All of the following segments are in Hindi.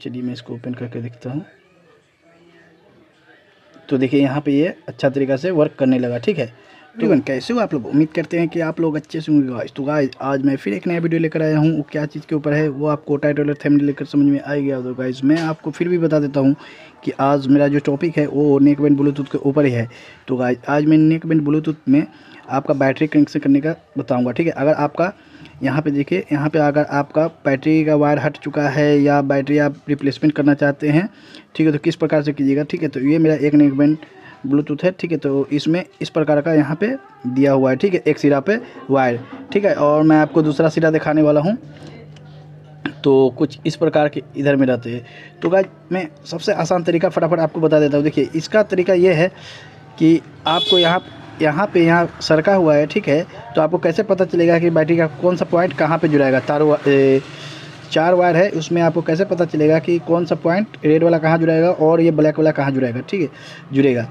चलिए मैं इसको ओपन करके देखता हूँ। तो देखिए यहाँ पे ये अच्छा तरीका से वर्क करने लगा ठीक है? ठीक है कैसे हो आप लोग? उम्मीद करते हैं कि आप लोग अच्छे से होंगे गाइस तो गाइस आज मैं फिर एक नया वीडियो लेकर आया हूँ। वो क्या चीज़ के ऊपर है वो आपको टाइटल और थंबनेल लेकर समझ में आ गया तो गाइस मैं आपको फिर भी बता देता हूँ कि आज मेरा जो टॉपिक है वो नेक बैंड ब्लूटूथ के ऊपर ही है। तो गाइस आज मैं नेक बैंड ब्लूटूथ में आपका बैटरी कनेक्शन करने का बताऊँगा ठीक है? अगर आपका यहाँ पे देखिए, यहाँ पे अगर आपका बैटरी का वायर हट चुका है या बैटरी आप रिप्लेसमेंट करना चाहते हैं, ठीक है तो किस प्रकार से कीजिएगा? ठीक है तो ये मेरा एक नेक बैंड ब्लूटूथ है, ठीक है तो इसमें इस प्रकार का यहाँ पे दिया हुआ है, ठीक है, एक सिरा पे वायर, ठीक है, और मैं आपको दूसरा सिरा दिखाने वाला हूँ। तो कुछ इस प्रकार के इधर में रहते हैं। तो गाय मैं सबसे आसान तरीका फटाफट आपको बता देता हूँ। देखिए, इसका तरीका ये है कि आपको यहाँ यहाँ पे यहाँ सरका हुआ है ठीक है? तो आपको कैसे पता चलेगा कि बैटरी का कौन सा पॉइंट कहाँ पे जुड़ाएगा? तार ए, चार वायर है उसमें आपको कैसे पता चलेगा कि कौन सा पॉइंट रेड वाला कहाँ जुड़ाएगा और ये ब्लैक वाला कहाँ जुड़ाएगा ठीक है? जुड़ेगा।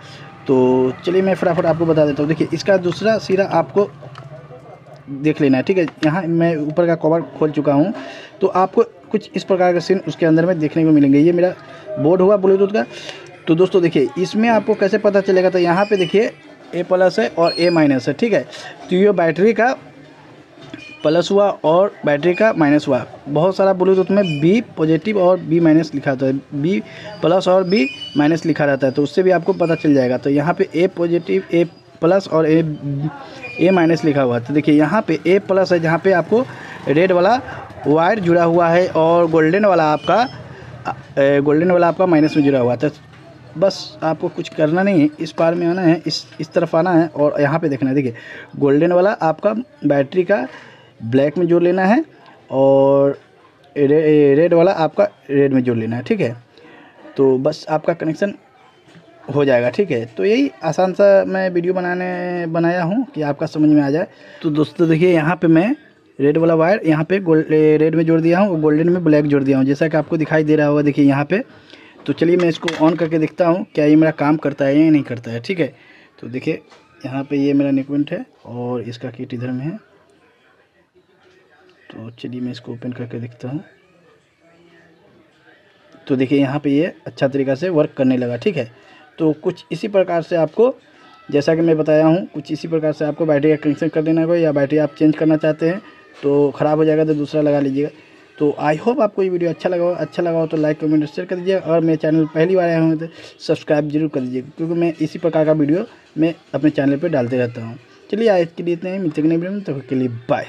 तो चलिए मैं फटाफट आपको बता देता हूँ। देखिए इसका दूसरा सिरा आपको देख लेना है ठीक है? यहाँ मैं ऊपर का कवर खोल चुका हूँ। तो आपको कुछ इस प्रकार का सीन उसके अंदर में देखने को मिलेंगे। ये मेरा बोर्ड हुआ ब्लूटूथ का। तो दोस्तों देखिए इसमें आपको कैसे पता चलेगा? तो यहाँ पे देखिए ए प्लस है और ए माइनस है, ठीक है? तो ये बैटरी का प्लस हुआ और बैटरी का माइनस हुआ। बहुत सारा ब्लूटूथ में बी पॉजिटिव और बी माइनस लिखा होता है। बी प्लस और बी माइनस लिखा रहता है तो उससे भी आपको पता चल जाएगा। तो यहाँ पे ए पॉजिटिव ए प्लस और ए ए माइनस लिखा हुआ है। तो देखिए, यहाँ पे ए प्लस है, जहाँ पे आपको रेड वाला वायर जुड़ा हुआ है और गोल्डन वाला आपका गोल्डन वाला आपका माइनस में जुड़ा हुआ तो बस आपको कुछ करना नहीं है। इस पार में आना है इस इस तरफ़ आना है और यहाँ पे देखना है। देखिए गोल्डन वाला आपका बैटरी का ब्लैक में जोड़ लेना है और रे, रेड वाला आपका रेड में जोड़ लेना है ठीक है? तो बस आपका कनेक्शन हो जाएगा ठीक है? तो यही आसान सा मैं वीडियो बनाने बनाया हूँ कि आपका समझ में आ जाए। तो दोस्तों देखिए यहाँ पे मैं रेड वाला वायर यहाँ पे गोल्ड रेड में जोड़ दिया हूँ और गोल्डन में ब्लैक जोड़ दिया हूँ। जैसा कि आपको दिखाई दे रहा होगा देखिए यहाँ पे तो चलिए मैं इसको ऑन करके देखता हूँ, क्या ये मेरा काम करता है या नहीं करता है, ठीक है? तो देखिए, यहाँ पे ये मेरा निकवेंट है और इसका किट इधर में है। तो चलिए मैं इसको ओपन करके देखता हूँ। तो देखिए, यहाँ पे ये अच्छा तरीक़ा से वर्क करने लगा, ठीक है? तो कुछ इसी प्रकार से आपको, जैसा कि मैं बताया हूँ, कुछ इसी प्रकार से आपको बैटरी का कनेक्शन कर देना होगा या बैटरी आप चेंज करना चाहते हैं तो ख़राब हो जाएगा तो दूसरा लगा लीजिएगा। तो आई होप आपको ये वीडियो अच्छा लगा हो। अच्छा लगा हो तो लाइक कमेंट शेयर कर दीजिए और मेरे चैनल पहली बार आए हुए तो सब्सक्राइब ज़रूर कर दीजिए, क्योंकि मैं इसी प्रकार का वीडियो मैं अपने चैनल पर डालते रहता हूँ। चलिए आज के लिए इतने ही। मिलते नहीं वीडियो तो के लिए बाय